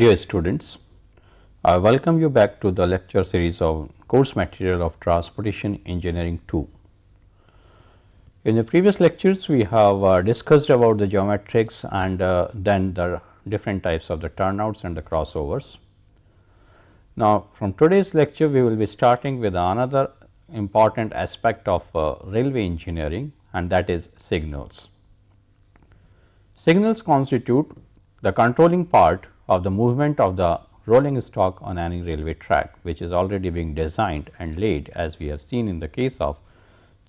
Dear students, I welcome you back to the lecture series of course material of transportation engineering 2. In the previous lectures we have uh, discussed about the geometrics and uh, then the different types of the turnouts and the crossovers. Now, from today's lecture we will be starting with another important aspect of uh, railway engineering and that is signals. Signals constitute the controlling part of the movement of the rolling stock on any railway track which is already being designed and laid as we have seen in the case of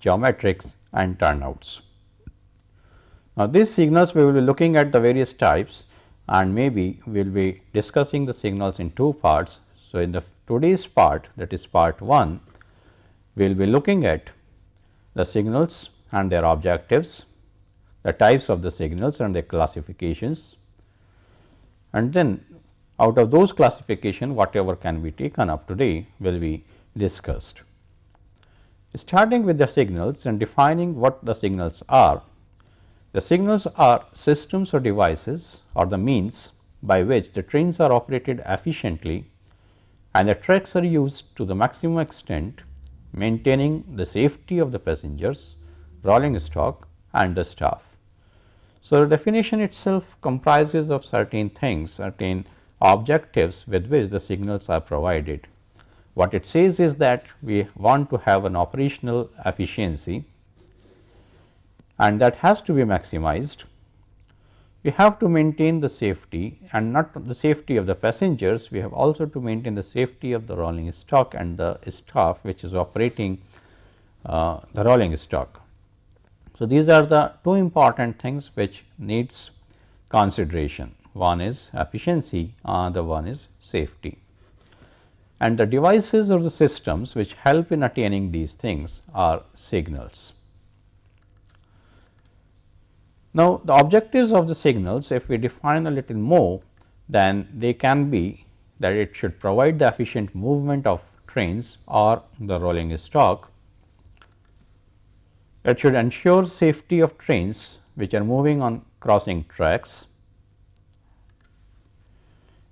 geometrics and turnouts. Now, these signals we will be looking at the various types and maybe we will be discussing the signals in two parts. So, in the today's part that is part 1 we will be looking at the signals and their objectives the types of the signals and their classifications and then out of those classification whatever can be taken up today will be discussed. Starting with the signals and defining what the signals are. The signals are systems or devices or the means by which the trains are operated efficiently and the tracks are used to the maximum extent maintaining the safety of the passengers, rolling stock and the staff. So, the definition itself comprises of certain things, certain objectives with which the signals are provided. What it says is that we want to have an operational efficiency and that has to be maximized. We have to maintain the safety and not the safety of the passengers, we have also to maintain the safety of the rolling stock and the staff which is operating uh, the rolling stock. So, these are the two important things which needs consideration. One is efficiency, another one is safety. And the devices or the systems which help in attaining these things are signals. Now, the objectives of the signals if we define a little more then they can be that it should provide the efficient movement of trains or the rolling stock it should ensure safety of trains which are moving on crossing tracks.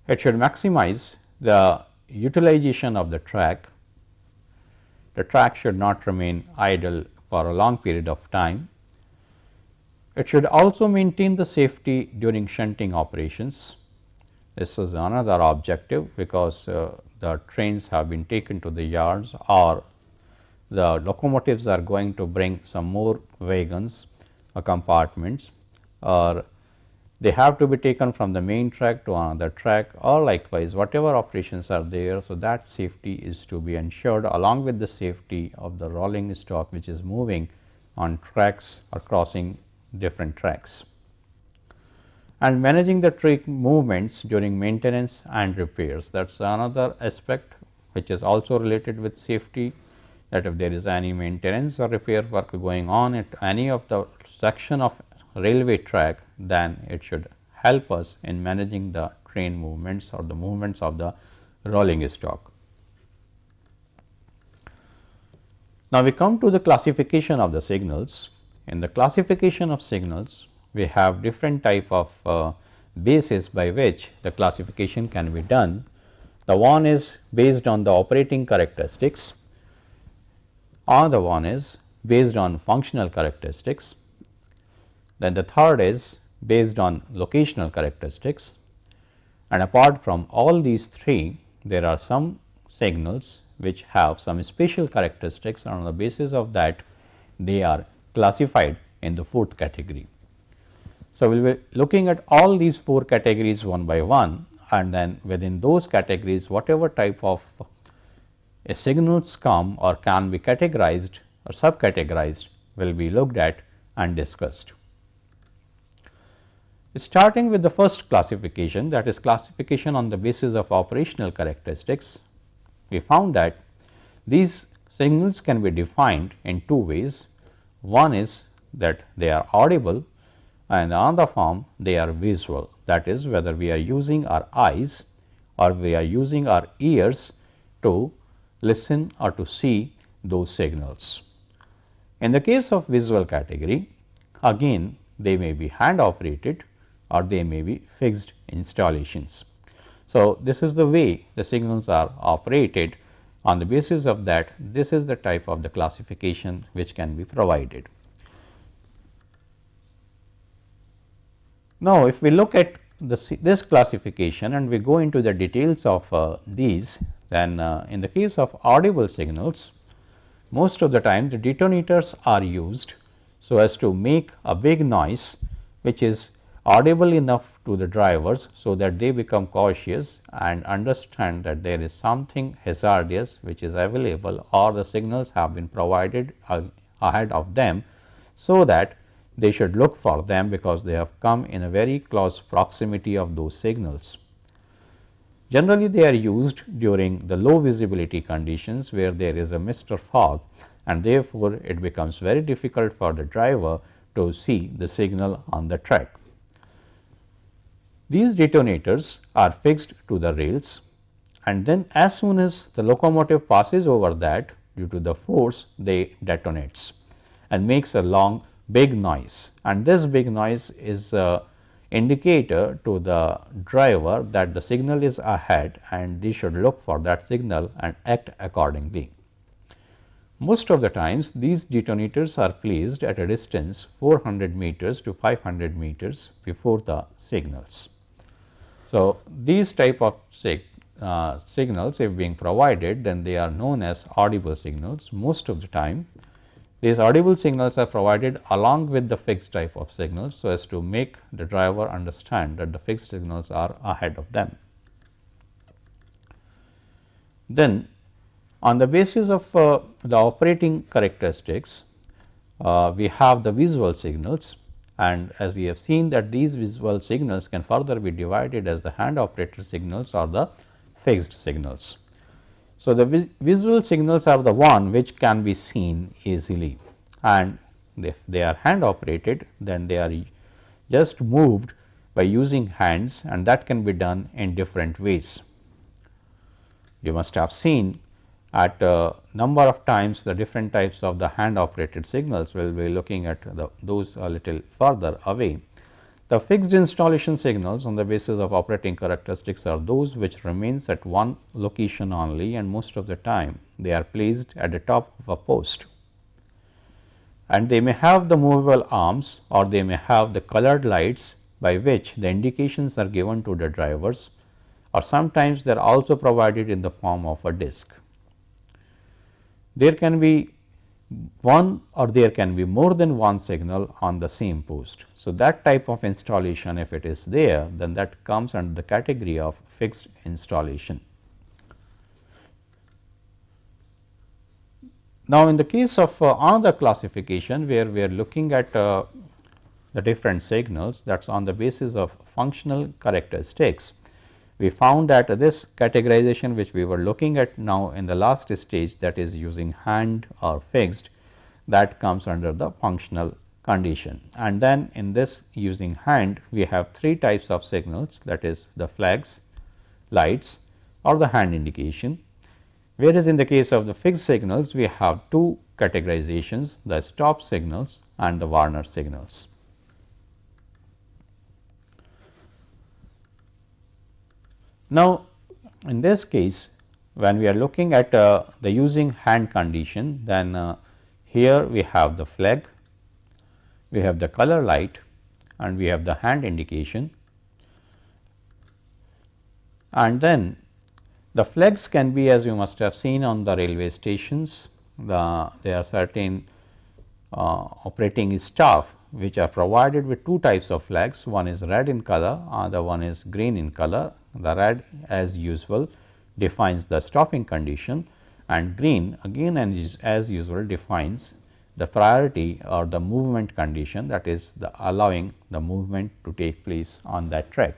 It should maximize the utilization of the track. The track should not remain idle for a long period of time. It should also maintain the safety during shunting operations. This is another objective because uh, the trains have been taken to the yards or the locomotives are going to bring some more wagons or compartments or they have to be taken from the main track to another track or likewise whatever operations are there. So, that safety is to be ensured along with the safety of the rolling stock which is moving on tracks or crossing different tracks. And managing the track movements during maintenance and repairs that is another aspect which is also related with safety that if there is any maintenance or repair work going on at any of the section of railway track, then it should help us in managing the train movements or the movements of the rolling stock. Now, we come to the classification of the signals. In the classification of signals, we have different type of uh, basis by which the classification can be done. The one is based on the operating characteristics Another one is based on functional characteristics. Then the third is based on locational characteristics and apart from all these three there are some signals which have some special characteristics and on the basis of that they are classified in the fourth category. So, we will be looking at all these four categories one by one and then within those categories whatever type of a signals come or can be categorized or subcategorized will be looked at and discussed. Starting with the first classification that is classification on the basis of operational characteristics, we found that these signals can be defined in two ways. One is that they are audible and on the form they are visual that is whether we are using our eyes or we are using our ears to listen or to see those signals. In the case of visual category, again they may be hand operated or they may be fixed installations. So, this is the way the signals are operated on the basis of that this is the type of the classification which can be provided. Now, if we look at the, this classification and we go into the details of uh, these then uh, in the case of audible signals most of the time the detonators are used so as to make a big noise which is audible enough to the drivers so that they become cautious and understand that there is something hazardous which is available or the signals have been provided ahead of them so that they should look for them because they have come in a very close proximity of those signals. Generally, they are used during the low visibility conditions where there is a mist or fog and therefore, it becomes very difficult for the driver to see the signal on the track. These detonators are fixed to the rails and then as soon as the locomotive passes over that due to the force they detonates and makes a long big noise and this big noise is a indicator to the driver that the signal is ahead and they should look for that signal and act accordingly. Most of the times these detonators are placed at a distance 400 meters to 500 meters before the signals. So, these type of sig uh, signals if being provided then they are known as audible signals most of the time these audible signals are provided along with the fixed type of signals, so as to make the driver understand that the fixed signals are ahead of them. Then on the basis of uh, the operating characteristics, uh, we have the visual signals and as we have seen that these visual signals can further be divided as the hand operator signals or the fixed signals. So, the vis visual signals are the one which can be seen easily and if they are hand operated then they are just moved by using hands and that can be done in different ways. You must have seen at a number of times the different types of the hand operated signals we will be looking at the, those a little further away. The fixed installation signals on the basis of operating characteristics are those which remains at one location only and most of the time they are placed at the top of a post. And they may have the movable arms or they may have the colored lights by which the indications are given to the drivers or sometimes they are also provided in the form of a disc. There can be one or there can be more than one signal on the same post. So, that type of installation if it is there then that comes under the category of fixed installation. Now, in the case of uh, another classification where we are looking at uh, the different signals that is on the basis of functional characteristics we found that this categorization which we were looking at now in the last stage that is using hand or fixed that comes under the functional condition. And then in this using hand we have three types of signals that is the flags, lights or the hand indication. Whereas, in the case of the fixed signals we have two categorizations the stop signals and the Warner signals. Now, in this case when we are looking at uh, the using hand condition then uh, here we have the flag, we have the color light and we have the hand indication. And then the flags can be as you must have seen on the railway stations the there are certain uh, operating staff which are provided with two types of flags. One is red in color other one is green in color the red as usual defines the stopping condition and green again and as usual defines the priority or the movement condition that is the allowing the movement to take place on that track.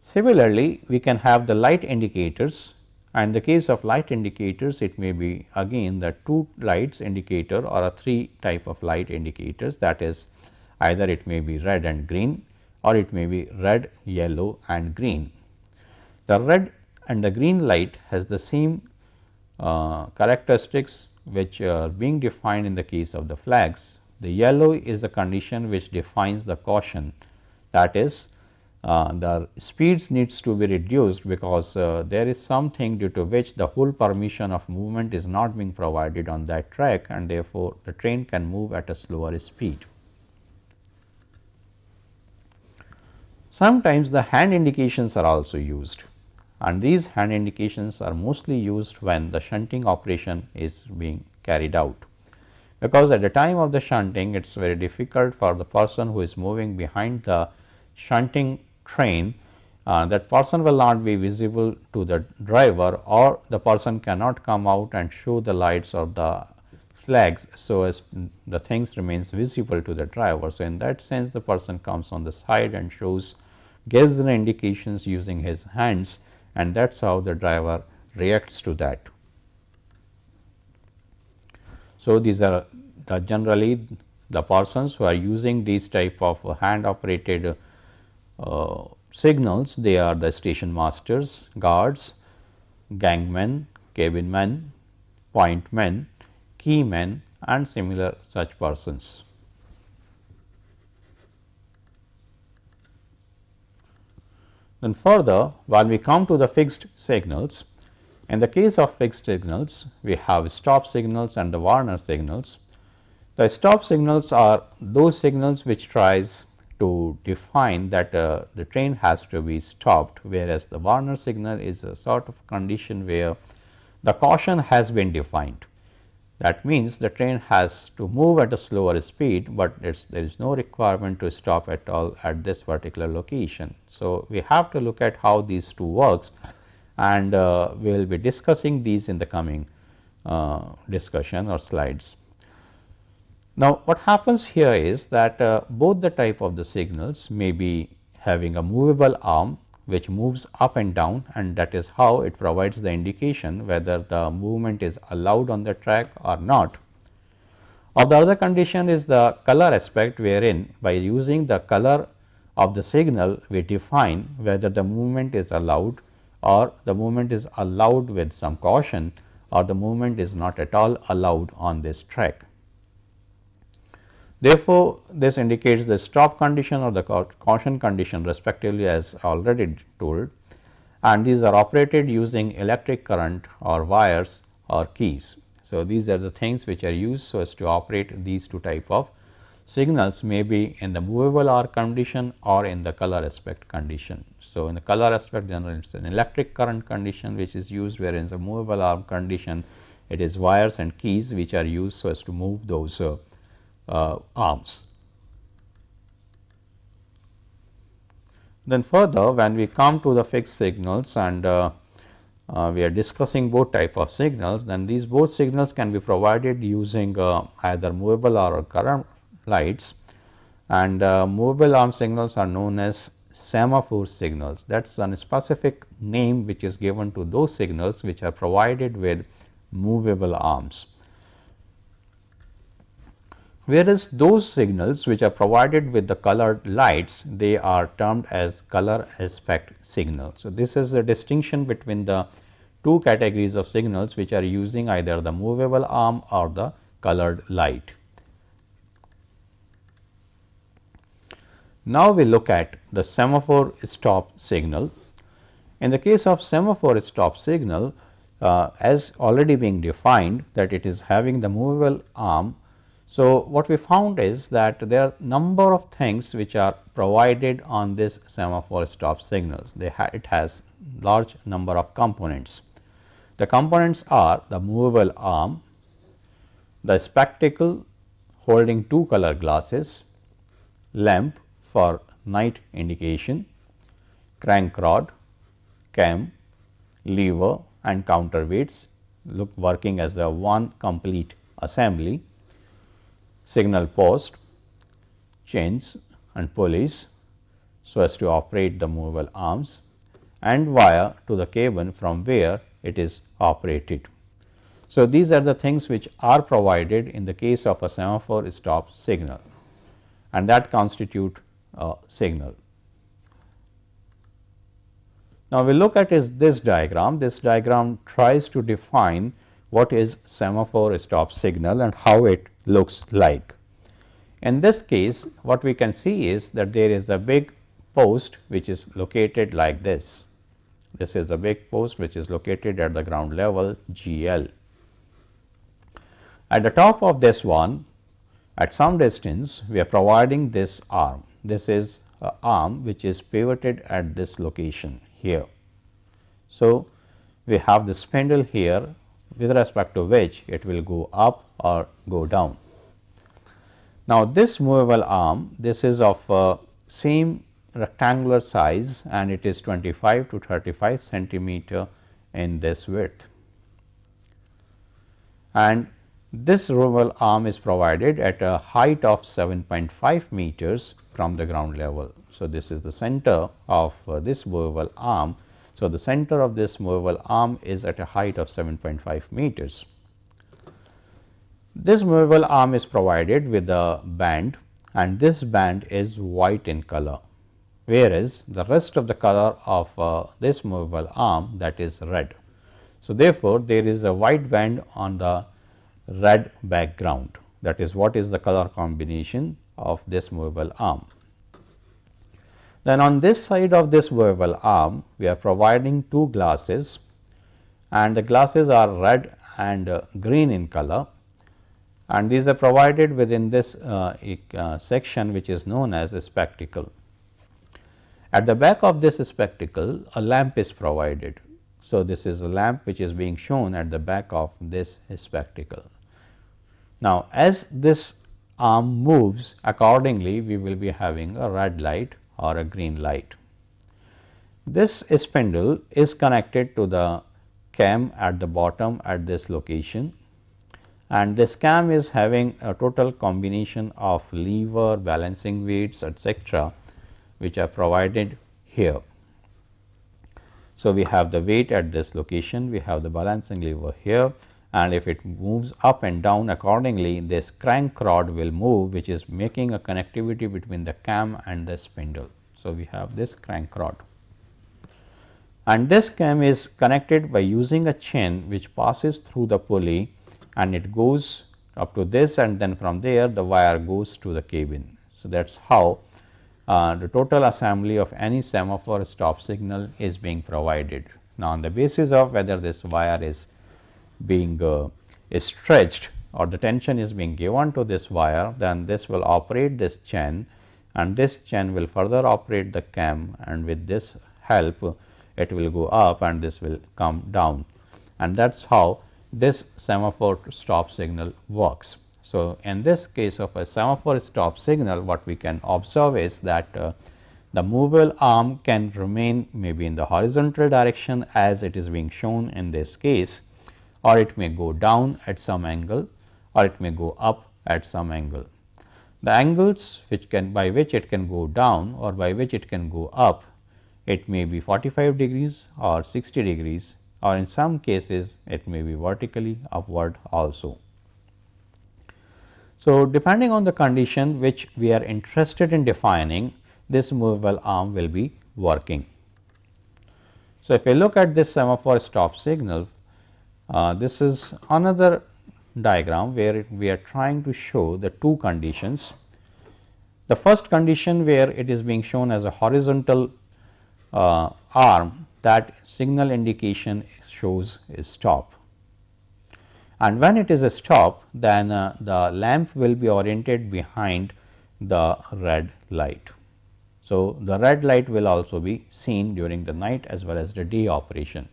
Similarly, we can have the light indicators and the case of light indicators it may be again the two lights indicator or a three type of light indicators that is either it may be red and green or it may be red, yellow and green. The red and the green light has the same uh, characteristics which are being defined in the case of the flags. The yellow is a condition which defines the caution that is uh, the speeds needs to be reduced because uh, there is something due to which the whole permission of movement is not being provided on that track and therefore, the train can move at a slower speed. Sometimes the hand indications are also used and these hand indications are mostly used when the shunting operation is being carried out. Because at the time of the shunting it is very difficult for the person who is moving behind the shunting train uh, that person will not be visible to the driver or the person cannot come out and show the lights or the flags. So, as the things remains visible to the driver. So, in that sense the person comes on the side and shows gives the indications using his hands and that is how the driver reacts to that. So, these are the generally the persons who are using these type of hand operated uh, signals they are the station masters, guards, gangmen, cabinmen, pointmen, keymen and similar such persons. Then further when we come to the fixed signals, in the case of fixed signals we have stop signals and the Warner signals. The stop signals are those signals which tries to define that uh, the train has to be stopped whereas the Warner signal is a sort of condition where the caution has been defined. That means the train has to move at a slower speed, but there is no requirement to stop at all at this particular location. So, we have to look at how these two works and uh, we will be discussing these in the coming uh, discussion or slides. Now, what happens here is that uh, both the type of the signals may be having a movable arm which moves up and down and that is how it provides the indication whether the movement is allowed on the track or not. Or the other condition is the color aspect wherein by using the color of the signal we define whether the movement is allowed or the movement is allowed with some caution or the movement is not at all allowed on this track. Therefore, this indicates the stop condition or the caution condition respectively as already told and these are operated using electric current or wires or keys. So, these are the things which are used so as to operate these two type of signals may be in the movable arm condition or in the color aspect condition. So, in the color aspect generally it is an electric current condition which is used whereas in the movable arm condition it is wires and keys which are used so as to move those uh, arms. Then further when we come to the fixed signals and uh, uh, we are discussing both type of signals then these both signals can be provided using uh, either movable or current lights. And uh, movable arm signals are known as semaphore signals. That is a specific name which is given to those signals which are provided with movable arms whereas those signals which are provided with the colored lights they are termed as color aspect signal. So, this is the distinction between the two categories of signals which are using either the movable arm or the colored light. Now, we look at the semaphore stop signal. In the case of semaphore stop signal uh, as already being defined that it is having the movable arm so, what we found is that there are number of things which are provided on this semaphore stop signals. Ha it has large number of components. The components are the movable arm, the spectacle holding two color glasses, lamp for night indication, crank rod, cam, lever and counterweights look working as a one complete assembly signal post, chains and pulleys so as to operate the movable arms and wire to the cabin from where it is operated. So, these are the things which are provided in the case of a semaphore stop signal and that constitute a signal. Now, we look at is this diagram. This diagram tries to define what is semaphore stop signal and how it looks like. In this case what we can see is that there is a big post which is located like this. This is a big post which is located at the ground level GL. At the top of this one at some distance we are providing this arm. This is a arm which is pivoted at this location here. So, we have the spindle here with respect to which it will go up or go down. Now, this movable arm this is of uh, same rectangular size and it is 25 to 35 centimeter in this width. And this movable arm is provided at a height of 7.5 meters from the ground level. So, this is the center of uh, this movable arm. So, the center of this movable arm is at a height of 7.5 meters. This movable arm is provided with a band and this band is white in color whereas the rest of the color of uh, this movable arm that is red. So, therefore, there is a white band on the red background that is what is the color combination of this movable arm. Then on this side of this movable arm we are providing two glasses and the glasses are red and uh, green in color and these are provided within this uh, uh, section which is known as a spectacle. At the back of this spectacle a lamp is provided. So, this is a lamp which is being shown at the back of this spectacle. Now, as this arm moves accordingly we will be having a red light or a green light. This spindle is connected to the cam at the bottom at this location and this cam is having a total combination of lever, balancing weights etcetera which are provided here. So, we have the weight at this location, we have the balancing lever here and if it moves up and down accordingly this crank rod will move which is making a connectivity between the cam and the spindle. So, we have this crank rod and this cam is connected by using a chain which passes through the pulley and it goes up to this and then from there the wire goes to the cabin. So, that is how uh, the total assembly of any semaphore stop signal is being provided. Now, on the basis of whether this wire is being uh, stretched or the tension is being given to this wire, then this will operate this chain and this chain will further operate the cam and with this help it will go up and this will come down and that is how this semaphore stop signal works. So, in this case of a semaphore stop signal what we can observe is that uh, the movable arm can remain maybe in the horizontal direction as it is being shown in this case or it may go down at some angle or it may go up at some angle. The angles which can by which it can go down or by which it can go up it may be 45 degrees or 60 degrees or in some cases it may be vertically upward also. So, depending on the condition which we are interested in defining this movable arm will be working. So, if we look at this semaphore stop signal, uh, this is another diagram where it, we are trying to show the two conditions. The first condition where it is being shown as a horizontal uh, arm that signal indication shows is stop and when it is a stop then uh, the lamp will be oriented behind the red light. So, the red light will also be seen during the night as well as the day operation.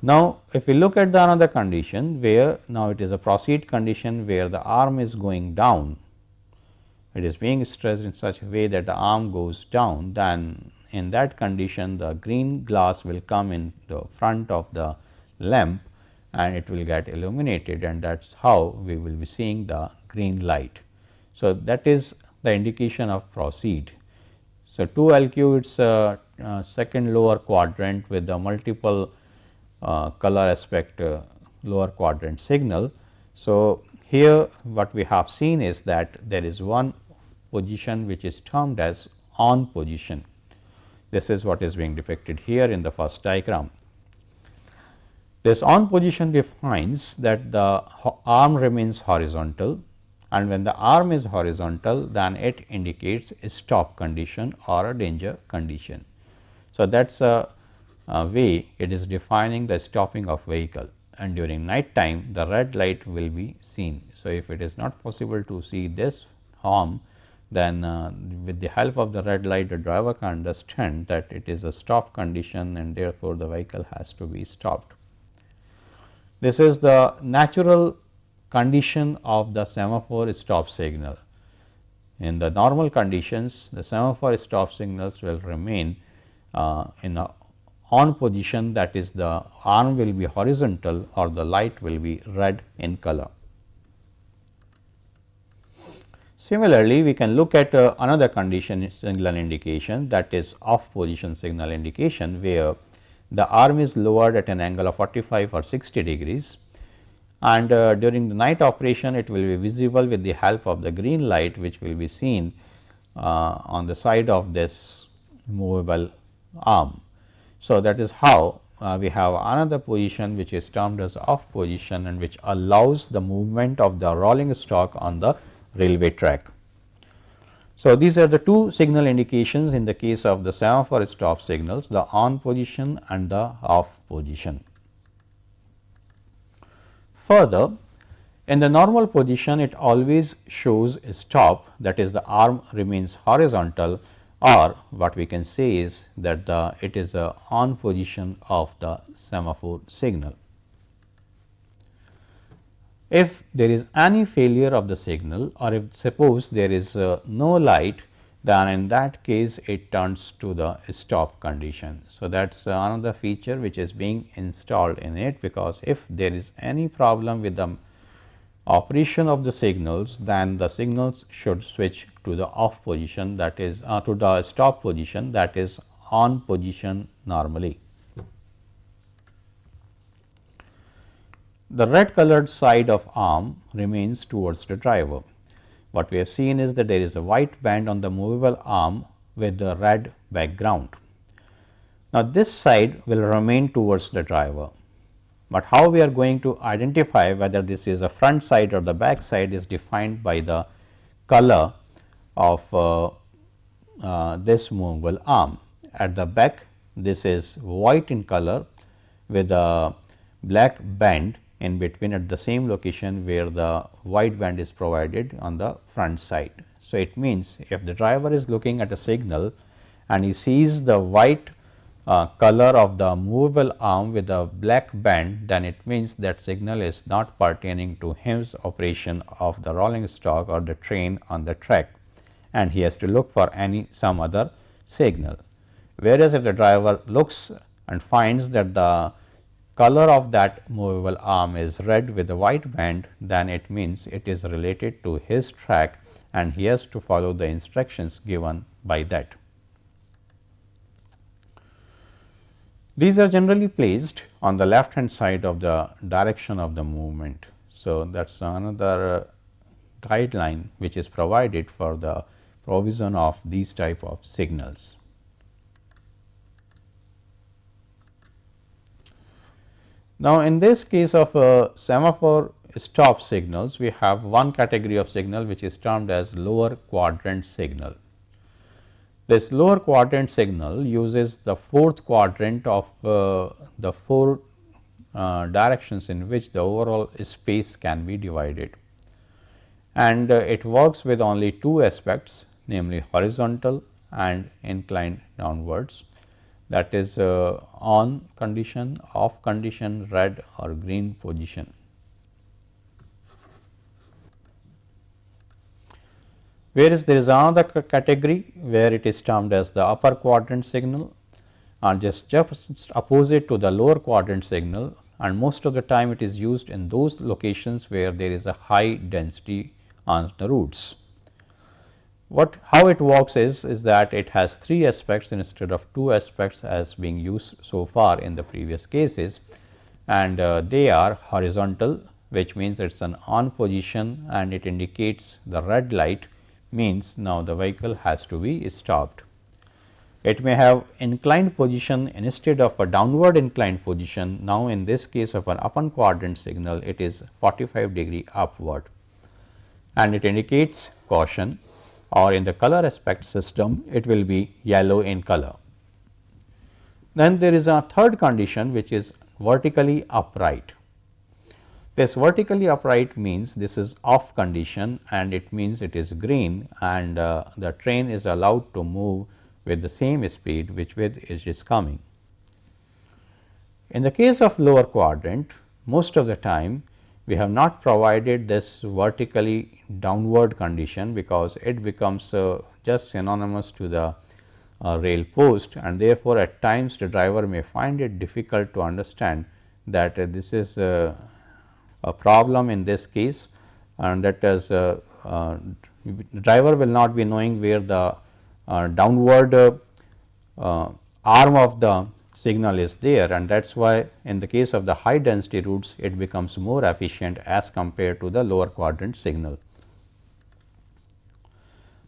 Now, if we look at the another condition where now it is a proceed condition where the arm is going down, it is being stressed in such a way that the arm goes down then in that condition the green glass will come in the front of the lamp and it will get illuminated and that is how we will be seeing the green light. So, that is the indication of proceed. So, 2 LQ it is a, a, second lower quadrant with the multiple color aspect uh, lower quadrant signal. So, here what we have seen is that there is one position which is termed as on position. This is what is being depicted here in the first diagram. This on position defines that the arm remains horizontal and when the arm is horizontal then it indicates a stop condition or a danger condition. So, that is a, a way it is defining the stopping of vehicle and during night time the red light will be seen. So, if it is not possible to see this arm then uh, with the help of the red light the driver can understand that it is a stop condition and therefore, the vehicle has to be stopped. This is the natural condition of the semaphore stop signal. In the normal conditions the semaphore stop signals will remain uh, in a on position that is the arm will be horizontal or the light will be red in color. Similarly, we can look at uh, another condition signal indication that is off position signal indication where the arm is lowered at an angle of 45 or 60 degrees and uh, during the night operation it will be visible with the help of the green light which will be seen uh, on the side of this movable arm. So, that is how uh, we have another position which is termed as off position and which allows the movement of the rolling stock on the railway track. So, these are the two signal indications in the case of the semaphore stop signals the on position and the off position. Further in the normal position it always shows a stop that is the arm remains horizontal or what we can say is that the it is a on position of the semaphore signal. If there is any failure of the signal or if suppose there is uh, no light then in that case it turns to the stop condition. So, that is another feature which is being installed in it because if there is any problem with the operation of the signals then the signals should switch to the off position that is uh, to the stop position that is on position normally. The red colored side of arm remains towards the driver. What we have seen is that there is a white band on the movable arm with the red background. Now, this side will remain towards the driver, but how we are going to identify whether this is a front side or the back side is defined by the color of uh, uh, this movable arm. At the back this is white in color with a black band in between at the same location where the white band is provided on the front side. So, it means if the driver is looking at a signal and he sees the white uh, color of the movable arm with a black band then it means that signal is not pertaining to his operation of the rolling stock or the train on the track and he has to look for any some other signal. Whereas, if the driver looks and finds that the color of that movable arm is red with a white band then it means it is related to his track and he has to follow the instructions given by that. These are generally placed on the left hand side of the direction of the movement. So, that is another uh, guideline which is provided for the provision of these type of signals. Now, in this case of a semaphore stop signals, we have one category of signal which is termed as lower quadrant signal. This lower quadrant signal uses the fourth quadrant of uh, the four uh, directions in which the overall space can be divided and uh, it works with only two aspects namely horizontal and inclined downwards that is uh, on condition, off condition, red or green position. Whereas there is another category where it is termed as the upper quadrant signal and just, just opposite to the lower quadrant signal. And most of the time it is used in those locations where there is a high density on the routes. What how it works is, is that it has three aspects instead of two aspects as being used so far in the previous cases. And uh, they are horizontal which means it is an on position and it indicates the red light means now the vehicle has to be stopped. It may have inclined position instead of a downward inclined position now in this case of an upper quadrant signal it is 45 degree upward and it indicates caution or in the color aspect system it will be yellow in color. Then there is a third condition which is vertically upright. This vertically upright means this is off condition and it means it is green and uh, the train is allowed to move with the same speed which with it is coming. In the case of lower quadrant most of the time we have not provided this vertically downward condition because it becomes uh, just synonymous to the uh, rail post and therefore, at times the driver may find it difficult to understand that uh, this is a problem in this case and that is uh, uh, driver will not be knowing where the uh, downward arm of the signal is there and that is why in the case of the high density routes it becomes more efficient as compared to the lower quadrant signal.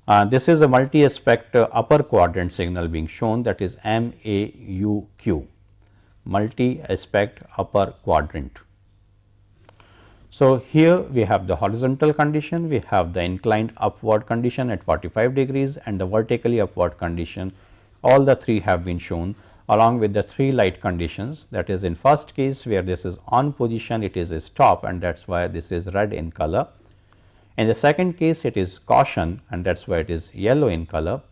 Uh, this is a multi aspect uh, upper quadrant signal being shown that is MAUQ multi aspect upper quadrant. So, here we have the horizontal condition, we have the inclined upward condition at 45 degrees and the vertically upward condition. All the three have been shown along with the three light conditions. That is in first case where this is on position it is a stop and that is why this is red in color. In the second case it is caution and that is why it is yellow in color.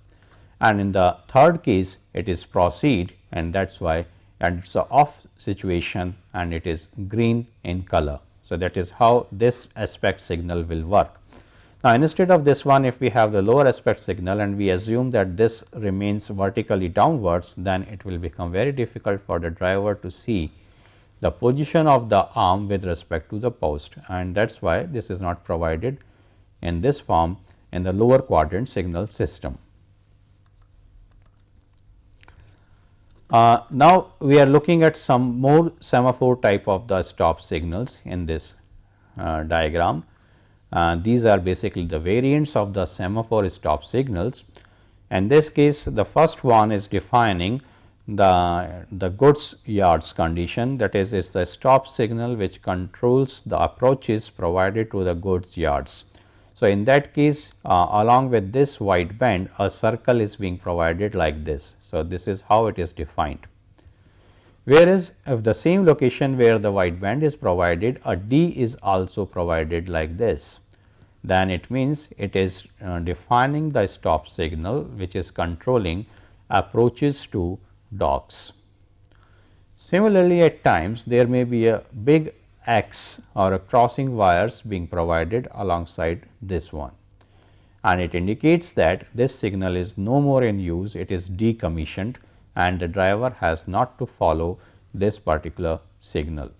And in the third case it is proceed and that is why and it is a off situation and it is green in color. So, that is how this aspect signal will work. Now, instead of this one if we have the lower aspect signal and we assume that this remains vertically downwards then it will become very difficult for the driver to see the position of the arm with respect to the post and that is why this is not provided in this form in the lower quadrant signal system. Uh, now, we are looking at some more semaphore type of the stop signals in this uh, diagram. Uh, these are basically the variants of the semaphore stop signals. In this case, the first one is defining the, the goods yards condition that is is the stop signal which controls the approaches provided to the goods yards. So, in that case uh, along with this white band a circle is being provided like this. So, this is how it is defined. Whereas, if the same location where the white band is provided a D is also provided like this then it means it is uh, defining the stop signal which is controlling approaches to docks. Similarly, at times there may be a big X or a crossing wires being provided alongside this one and it indicates that this signal is no more in use it is decommissioned and the driver has not to follow this particular signal.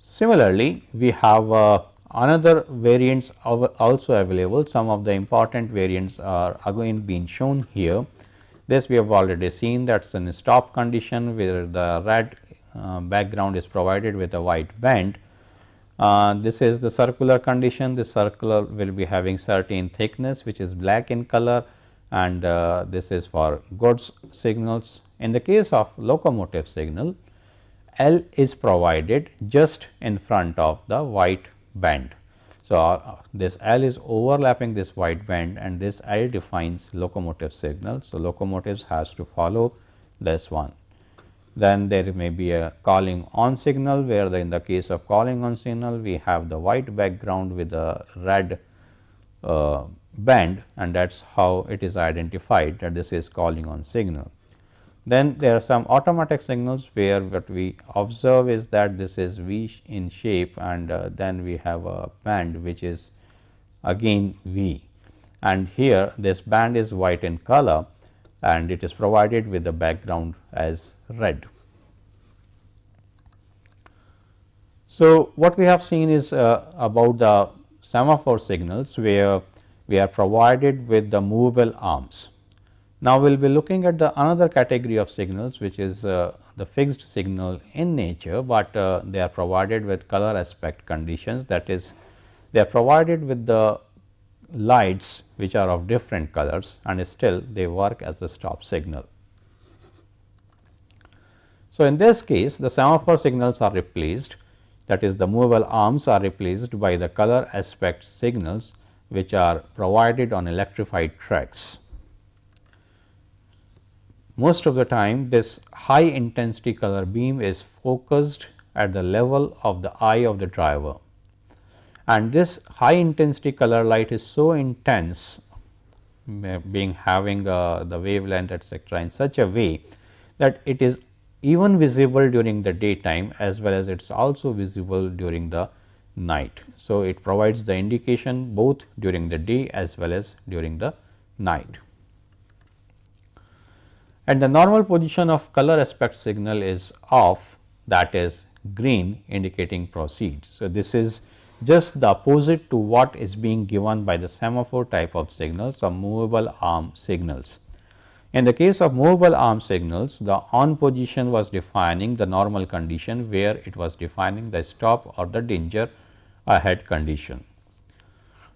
Similarly, we have uh, another variants also available some of the important variants are again being shown here. This we have already seen that is in stop condition where the red uh, background is provided with a white band. Uh, this is the circular condition, the circular will be having certain thickness which is black in color and uh, this is for goods signals. In the case of locomotive signal, L is provided just in front of the white band. So, uh, this L is overlapping this white band and this L defines locomotive signal. So, locomotives has to follow this one. Then there may be a calling on signal where the, in the case of calling on signal we have the white background with a red uh, band and that is how it is identified that this is calling on signal. Then there are some automatic signals where what we observe is that this is V in shape and uh, then we have a band which is again V and here this band is white in color and it is provided with the background as red. So, what we have seen is uh, about the semaphore signals where we are provided with the movable arms. Now, we will be looking at the another category of signals which is uh, the fixed signal in nature, but uh, they are provided with color aspect conditions that is they are provided with the lights which are of different colors and still they work as a stop signal. So, in this case the semaphore signals are replaced that is the movable arms are replaced by the color aspect signals which are provided on electrified tracks. Most of the time this high intensity color beam is focused at the level of the eye of the driver and this high intensity color light is so intense being having uh, the wavelength etcetera in such a way that it is even visible during the daytime as well as it is also visible during the night. So, it provides the indication both during the day as well as during the night. And the normal position of color aspect signal is off that is green indicating proceed. So, this is just the opposite to what is being given by the semaphore type of signals or movable arm signals. In the case of movable arm signals, the on position was defining the normal condition where it was defining the stop or the danger ahead condition.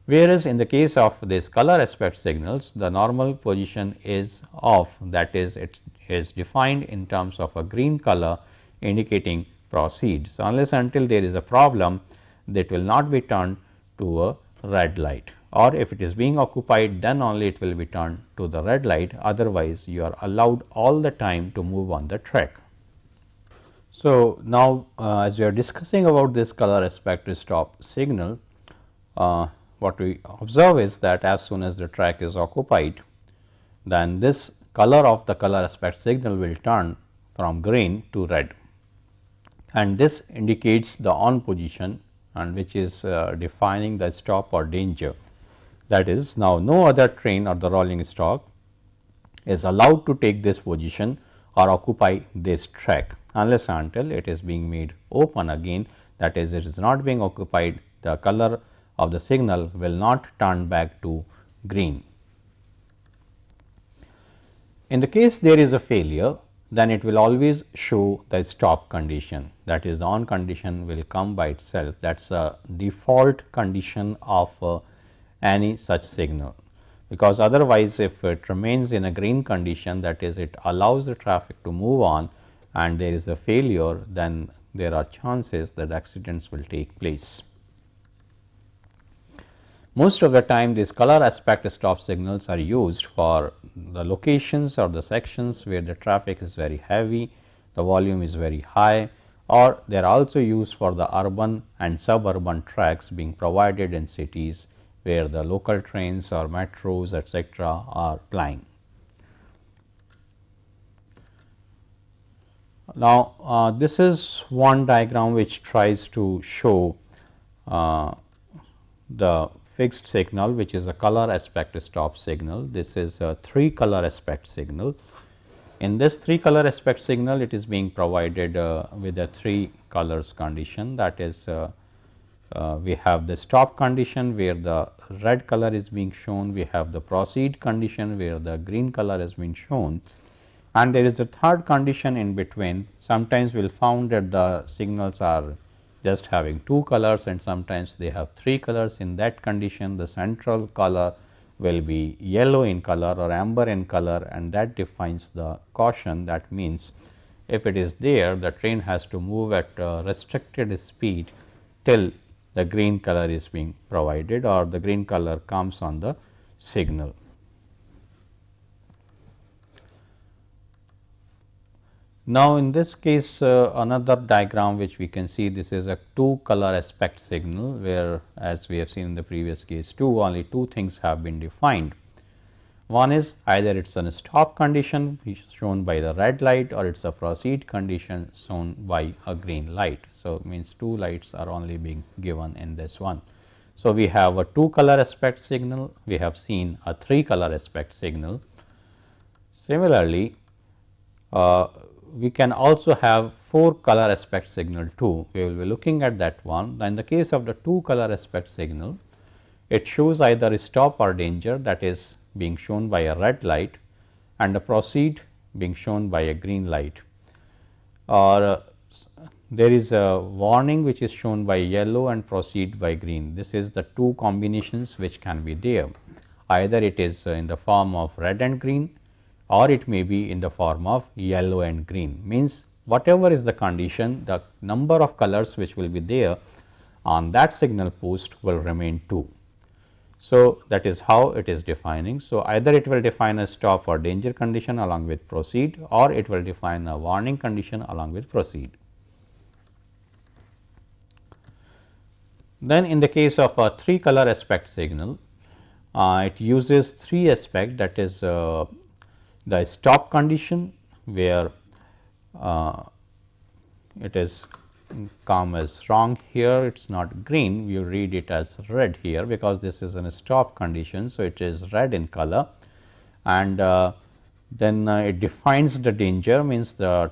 Whereas, in the case of this color aspect signals, the normal position is off that is it is defined in terms of a green color indicating proceed. So, unless until there is a problem that will not be turned to a red light. Or if it is being occupied then only it will be turned to the red light. Otherwise you are allowed all the time to move on the track. So, now uh, as we are discussing about this color aspect stop signal uh, what we observe is that as soon as the track is occupied then this color of the color aspect signal will turn from green to red. And this indicates the on position and which is uh, defining the stop or danger. That is now no other train or the rolling stock is allowed to take this position or occupy this track unless until it is being made open again that is it is not being occupied the color of the signal will not turn back to green. In the case there is a failure then it will always show the stop condition. That is on condition will come by itself. That is a default condition of uh, any such signal. Because otherwise if it remains in a green condition that is it allows the traffic to move on and there is a failure then there are chances that accidents will take place. Most of the time these color aspect stop signals are used for the locations or the sections where the traffic is very heavy, the volume is very high or they are also used for the urban and suburban tracks being provided in cities where the local trains or metros etc., are plying. Now, uh, this is one diagram which tries to show uh, the fixed signal which is a color aspect stop signal. This is a 3 color aspect signal. In this 3 color aspect signal it is being provided uh, with a 3 colors condition that is uh, uh, we have the stop condition where the red color is being shown, we have the proceed condition where the green color has been shown and there is a third condition in between. Sometimes we will found that the signals are just having two colors and sometimes they have three colors in that condition the central color will be yellow in color or amber in color and that defines the caution that means if it is there the train has to move at restricted speed till the green color is being provided or the green color comes on the signal. Now, in this case uh, another diagram which we can see this is a two color aspect signal where as we have seen in the previous case two only two things have been defined. One is either it is a stop condition shown by the red light or it is a proceed condition shown by a green light. So, means two lights are only being given in this one. So, we have a two color aspect signal, we have seen a three color aspect signal. Similarly, uh, we can also have 4 color aspect signal too. We will be looking at that one. Now, In the case of the 2 color aspect signal, it shows either stop or danger that is being shown by a red light and proceed being shown by a green light or uh, there is a warning which is shown by yellow and proceed by green. This is the two combinations which can be there either it is in the form of red and green or it may be in the form of yellow and green means whatever is the condition the number of colors which will be there on that signal post will remain 2. So, that is how it is defining. So, either it will define a stop or danger condition along with proceed or it will define a warning condition along with proceed. Then in the case of a 3 color aspect signal, uh, it uses 3 aspect that is uh, the stop condition where uh, it is come as wrong here it is not green. You read it as red here because this is a stop condition. So, it is red in color. And uh, then uh, it defines the danger means the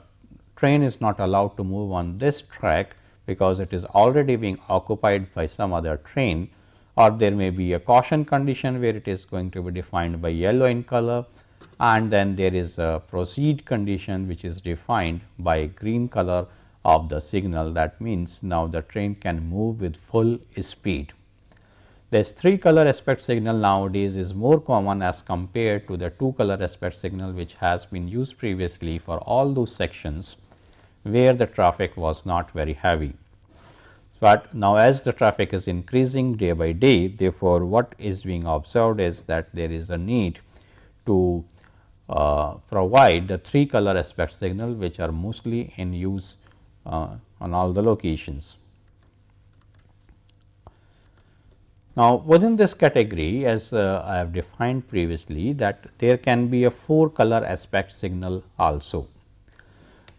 train is not allowed to move on this track because it is already being occupied by some other train. Or there may be a caution condition where it is going to be defined by yellow in color and then there is a proceed condition which is defined by green color of the signal that means now the train can move with full speed. This 3 color aspect signal nowadays is more common as compared to the 2 color aspect signal which has been used previously for all those sections where the traffic was not very heavy. But now as the traffic is increasing day by day therefore, what is being observed is that there is a need to uh, provide the 3 color aspect signal which are mostly in use uh, on all the locations. Now, within this category as uh, I have defined previously that there can be a 4 color aspect signal also.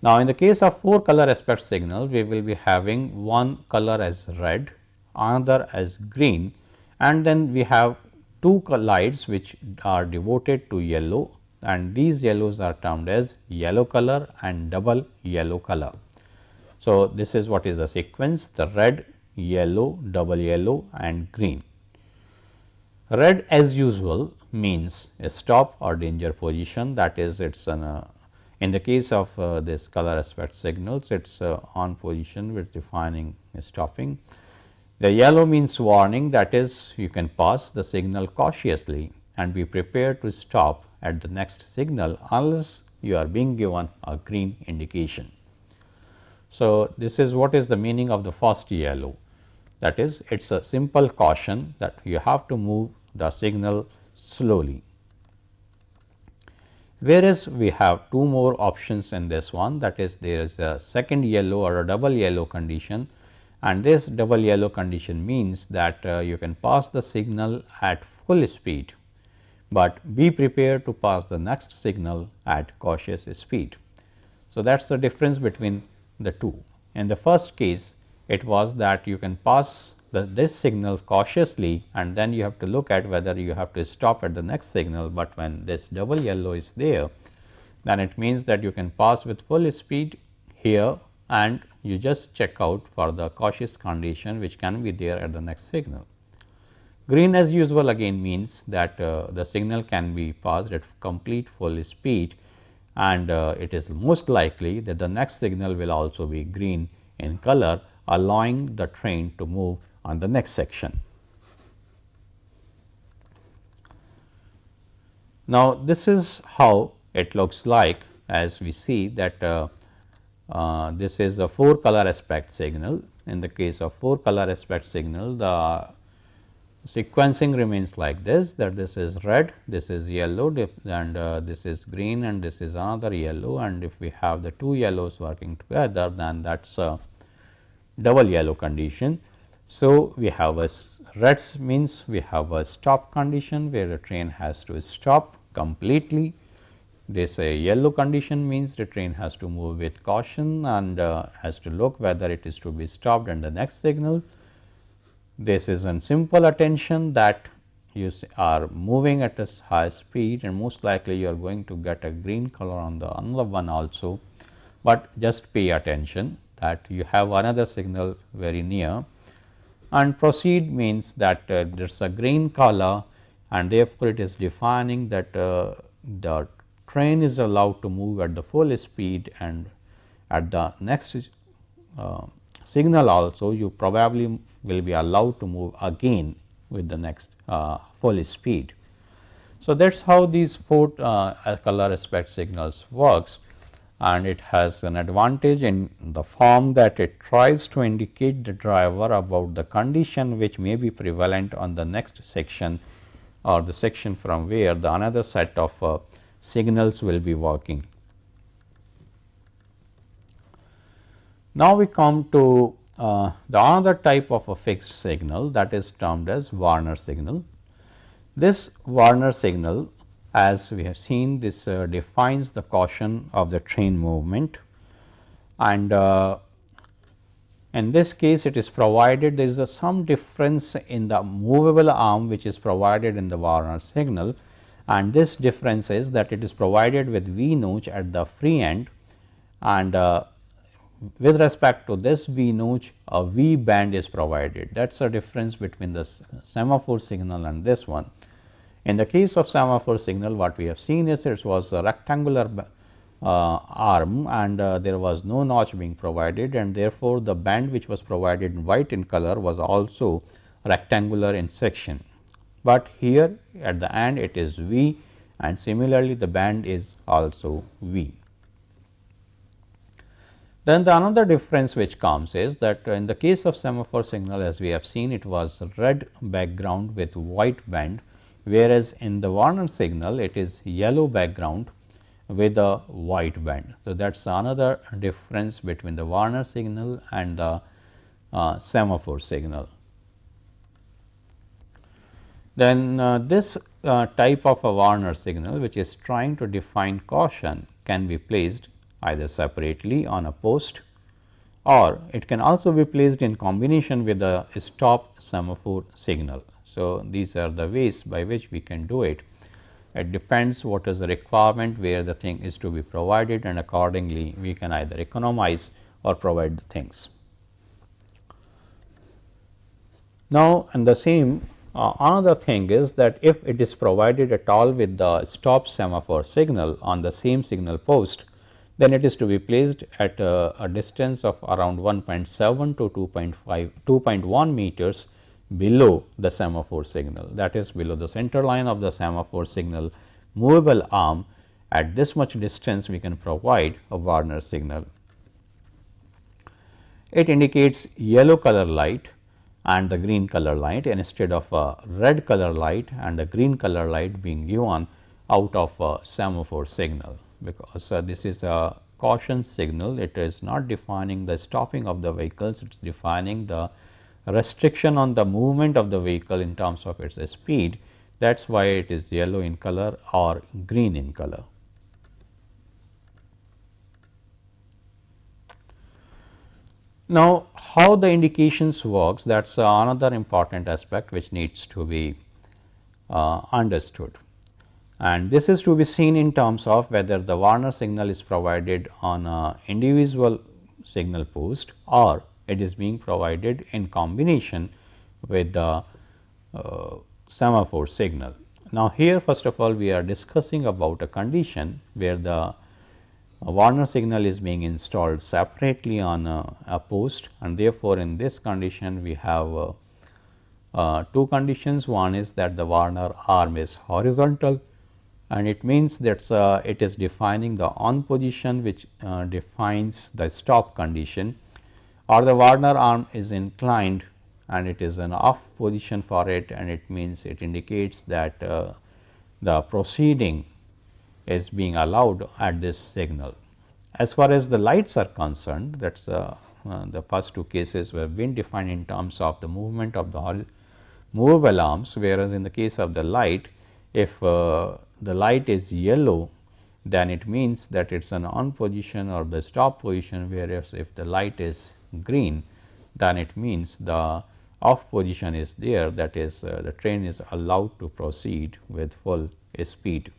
Now, in the case of 4 color aspect signal we will be having one color as red, another as green and then we have two lights which are devoted to yellow and these yellows are termed as yellow color and double yellow color. So, this is what is the sequence the red, yellow, double yellow and green. Red as usual means a stop or danger position that is it is an uh, in the case of uh, this color aspect signals it is uh, on position with defining stopping. The yellow means warning that is you can pass the signal cautiously and be prepared to stop at the next signal unless you are being given a green indication. So, this is what is the meaning of the first yellow that is it is a simple caution that you have to move the signal slowly. Whereas, we have two more options in this one that is there is a second yellow or a double yellow condition and this double yellow condition means that uh, you can pass the signal at full speed, but be prepared to pass the next signal at cautious speed. So, that is the difference between the two. In the first case, it was that you can pass the, this signal cautiously and then you have to look at whether you have to stop at the next signal, but when this double yellow is there, then it means that you can pass with full speed here and you just check out for the cautious condition which can be there at the next signal. Green as usual again means that uh, the signal can be passed at complete full speed and uh, it is most likely that the next signal will also be green in color allowing the train to move on the next section. Now, this is how it looks like as we see that uh, uh, this is a 4 color aspect signal. In the case of 4 color aspect signal, the sequencing remains like this that this is red, this is yellow and uh, this is green and this is another yellow and if we have the two yellows working together then that is a double yellow condition. So, we have a red means we have a stop condition where the train has to stop completely. This a yellow condition means the train has to move with caution and uh, has to look whether it is to be stopped and the next signal this is a simple attention that you are moving at a high speed and most likely you are going to get a green color on the another one also, but just pay attention that you have another signal very near. And proceed means that uh, there is a green color and therefore, it is defining that uh, the train is allowed to move at the full speed and at the next uh, signal also you probably will be allowed to move again with the next uh, full speed. So, that is how these four uh, color aspect signals works and it has an advantage in the form that it tries to indicate the driver about the condition which may be prevalent on the next section or the section from where the another set of uh, signals will be working. Now, we come to uh, the other type of a fixed signal that is termed as Warner signal. This Warner signal as we have seen this uh, defines the caution of the train movement. And uh, in this case it is provided there is a some difference in the movable arm which is provided in the Warner signal. And this difference is that it is provided with V notch at the free end. And uh, with respect to this V notch a V band is provided that is the difference between the semaphore signal and this one. In the case of semaphore signal what we have seen is it was a rectangular uh, arm and uh, there was no notch being provided and therefore, the band which was provided in white in color was also rectangular in section. But here at the end it is V and similarly the band is also V. Then the another difference which comes is that in the case of semaphore signal as we have seen it was red background with white band whereas in the Warner signal it is yellow background with a white band. So, that is another difference between the Warner signal and the uh, semaphore signal. Then uh, this uh, type of a Warner signal which is trying to define caution can be placed either separately on a post or it can also be placed in combination with a stop semaphore signal. So, these are the ways by which we can do it. It depends what is the requirement where the thing is to be provided and accordingly we can either economize or provide the things. Now, and the same uh, another thing is that if it is provided at all with the stop semaphore signal on the same signal post, then it is to be placed at a, a distance of around 1.7 to 2.5 2.1 meters below the semaphore signal. That is below the center line of the semaphore signal movable arm. At this much distance we can provide a Warner signal. It indicates yellow color light and the green color light. Instead of a red color light and a green color light being given out of a semaphore signal because uh, this is a caution signal. It is not defining the stopping of the vehicles. It is defining the restriction on the movement of the vehicle in terms of its speed. That is why it is yellow in color or green in color. Now, how the indications works that is another important aspect which needs to be uh, understood and this is to be seen in terms of whether the Warner signal is provided on a individual signal post or it is being provided in combination with the uh, semaphore signal. Now, here first of all we are discussing about a condition where the uh, Warner signal is being installed separately on a, a, post and therefore, in this condition we have uh, uh, two conditions. One is that the Warner arm is horizontal and it means that uh, it is defining the on position which uh, defines the stop condition or the Warner arm is inclined and it is an off position for it and it means it indicates that uh, the proceeding is being allowed at this signal. As far as the lights are concerned that is uh, uh, the first two cases were been defined in terms of the movement of the movable arms whereas in the case of the light if uh, the light is yellow then it means that it is an on position or the stop position whereas if the light is green then it means the off position is there that is uh, the train is allowed to proceed with full speed.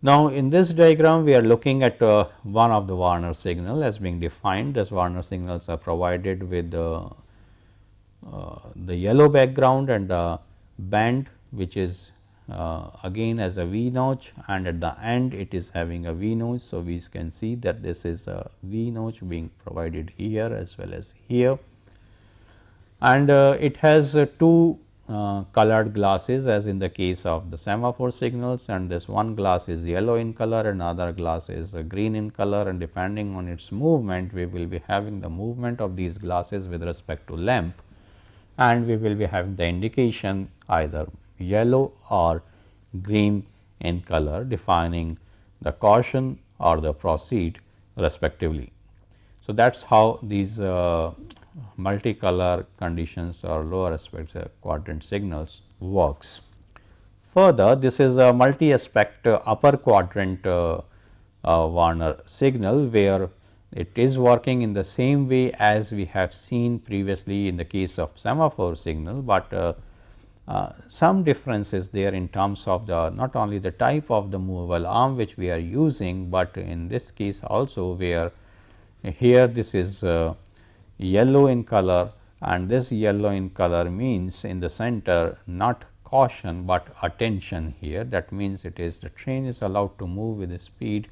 Now, in this diagram we are looking at uh, one of the Warner signal as being defined as Warner signals are provided with the, uh, the yellow background and the band which is uh, again as a V notch and at the end it is having a V notch. So, we can see that this is a V notch being provided here as well as here. And uh, it has uh, two uh, colored glasses as in the case of the semaphore signals and this one glass is yellow in color and other glass is uh, green in color. And depending on its movement we will be having the movement of these glasses with respect to lamp and we will be having the indication either yellow or green in color defining the caution or the proceed respectively. So, that is how these uh, multicolor conditions or lower aspect uh, quadrant signals works. Further, this is a multi aspect uh, upper quadrant uh, uh, Warner signal where it is working in the same way as we have seen previously in the case of semaphore signal, but uh, uh, some differences there in terms of the not only the type of the movable arm which we are using, but in this case also where here this is uh, yellow in color and this yellow in color means in the center not caution, but attention here. That means it is the train is allowed to move with the speed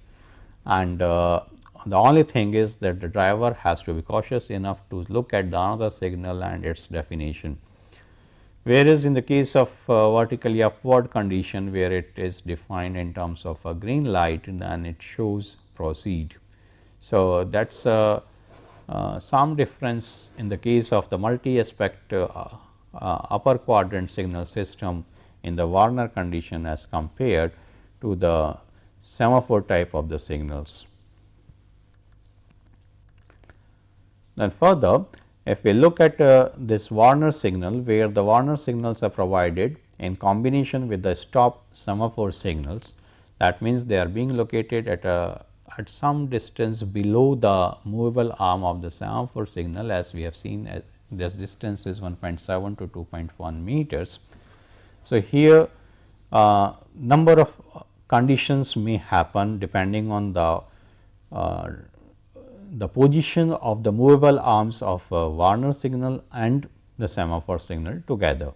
and uh, the only thing is that the driver has to be cautious enough to look at the another signal and its definition. Whereas, in the case of uh, vertically upward condition where it is defined in terms of a green light then it shows proceed. So, that is uh, uh, some difference in the case of the multi aspect uh, uh, upper quadrant signal system in the Warner condition as compared to the semaphore type of the signals. Then further if we look at uh, this Warner signal where the Warner signals are provided in combination with the stop semaphore signals that means they are being located at a at some distance below the movable arm of the semaphore signal as we have seen uh, this distance is 1.7 to 2.1 meters. So, here uh, number of conditions may happen depending on the uh, the position of the movable arms of uh, Warner signal and the semaphore signal together.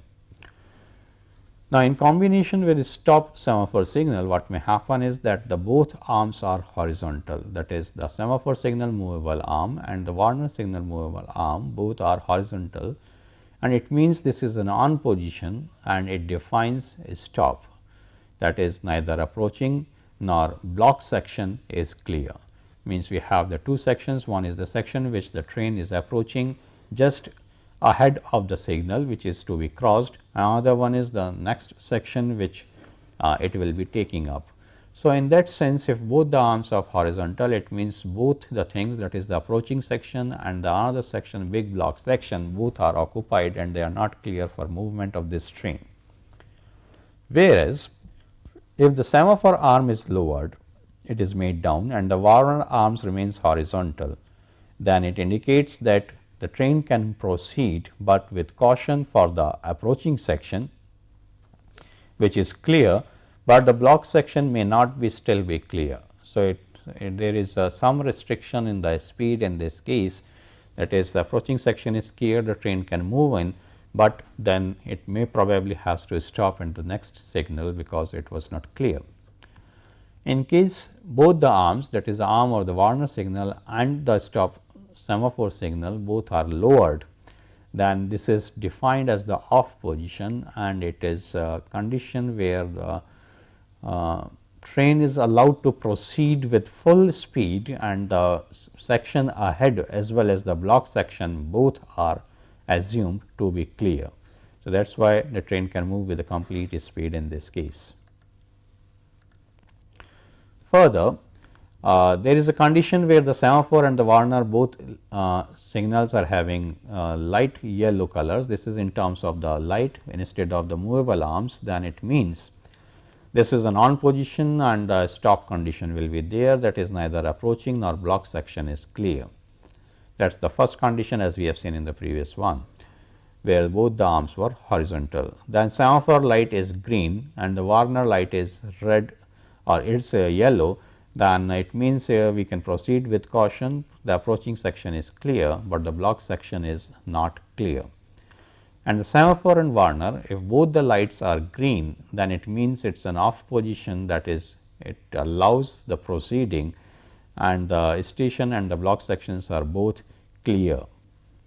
Now, in combination with stop semaphore signal what may happen is that the both arms are horizontal. That is the semaphore signal movable arm and the Warner signal movable arm both are horizontal. And it means this is an on position and it defines a stop. That is neither approaching nor block section is clear means we have the two sections one is the section which the train is approaching just ahead of the signal which is to be crossed another one is the next section which uh, it will be taking up. So, in that sense if both the arms are horizontal it means both the things that is the approaching section and the other section big block section both are occupied and they are not clear for movement of this train. Whereas, if the semaphore arm is lowered it is made down and the Warner arms remains horizontal, then it indicates that the train can proceed, but with caution for the approaching section which is clear, but the block section may not be still be clear. So, it, it there is uh, some restriction in the speed in this case that is the approaching section is clear the train can move in, but then it may probably has to stop in the next signal because it was not clear. In case both the arms that is the arm of the Warner signal and the stop semaphore signal both are lowered then this is defined as the off position and it is a condition where the uh, train is allowed to proceed with full speed and the section ahead as well as the block section both are assumed to be clear. So, that is why the train can move with a complete speed in this case. Further, uh, there is a condition where the semaphore and the Warner both uh, signals are having uh, light yellow colors. This is in terms of the light instead of the movable arms then it means this is an on position and the stop condition will be there that is neither approaching nor block section is clear. That is the first condition as we have seen in the previous one where both the arms were horizontal. Then semaphore light is green and the Warner light is red or it is yellow then it means uh, we can proceed with caution the approaching section is clear, but the block section is not clear. And the semaphore and Warner if both the lights are green then it means it is an off position that is it allows the proceeding and the station and the block sections are both clear.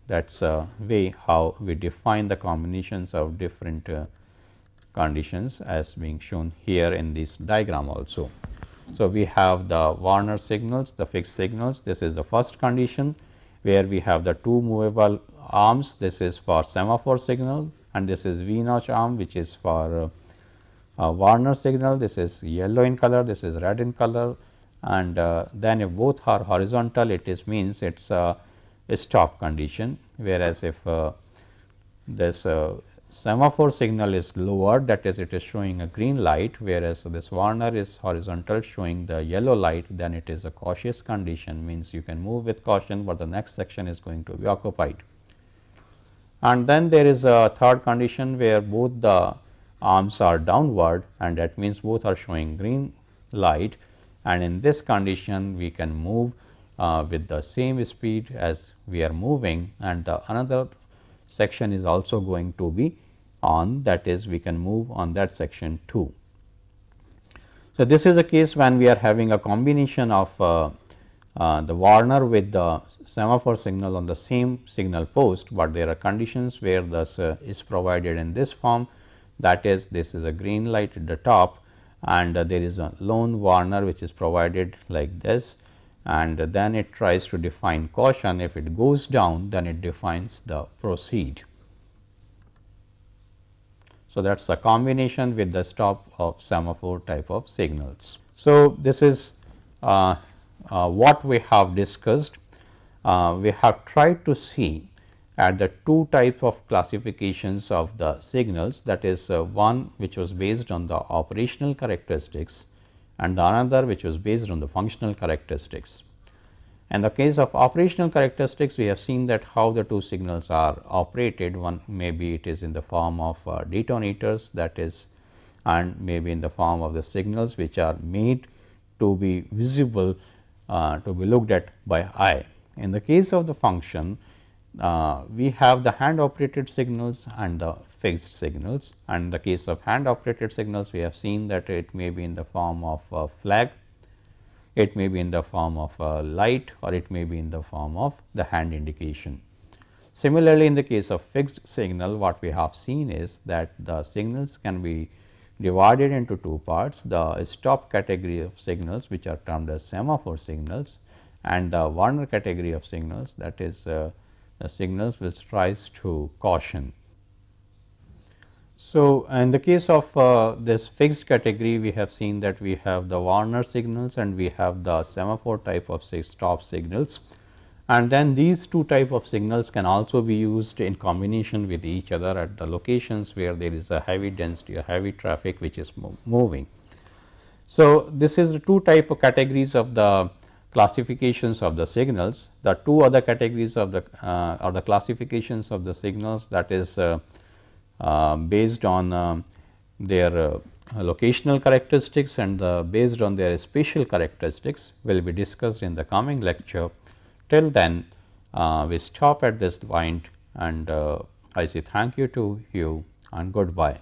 that is a way how we define the combinations of different uh, conditions as being shown here in this diagram also. So, we have the Warner signals, the fixed signals, this is the first condition where we have the two movable arms, this is for semaphore signal and this is V notch arm which is for uh, Warner signal, this is yellow in color, this is red in color and uh, then if both are horizontal it is means it is a, a, stop condition. Whereas if uh, this uh, semaphore signal is lowered that is it is showing a green light whereas this Warner is horizontal showing the yellow light then it is a cautious condition means you can move with caution, but the next section is going to be occupied. And then there is a third condition where both the arms are downward and that means both are showing green light and in this condition we can move uh, with the same speed as we are moving and the another section is also going to be on that is we can move on that section too. So, this is a case when we are having a combination of uh, uh, the Warner with the semaphore signal on the same signal post, but there are conditions where this uh, is provided in this form that is this is a green light at the top and uh, there is a lone Warner which is provided like this and then it tries to define caution if it goes down then it defines the proceed. So, that is a combination with the stop of semaphore type of signals. So, this is uh, uh, what we have discussed. Uh, we have tried to see at the two types of classifications of the signals that is uh, one which was based on the operational characteristics and the another which was based on the functional characteristics. In the case of operational characteristics, we have seen that how the two signals are operated. One maybe it is in the form of uh, detonators that is and maybe in the form of the signals which are made to be visible uh, to be looked at by eye. In the case of the function, uh, we have the hand operated signals and the fixed signals and in the case of hand operated signals we have seen that it may be in the form of a flag it may be in the form of a light or it may be in the form of the hand indication. Similarly, in the case of fixed signal what we have seen is that the signals can be divided into two parts the stop category of signals which are termed as semaphore signals and the Warner category of signals that is uh, the signals which tries to caution. So, in the case of uh, this fixed category we have seen that we have the Warner signals and we have the semaphore type of stop signals and then these two type of signals can also be used in combination with each other at the locations where there is a heavy density or heavy traffic which is moving. So, this is the two type of categories of the classifications of the signals. The two other categories of the uh, or the classifications of the signals that is uh, based on uh, their uh, locational characteristics and based on their spatial characteristics will be discussed in the coming lecture. Till then we stop at this point and I say thank you to you and goodbye.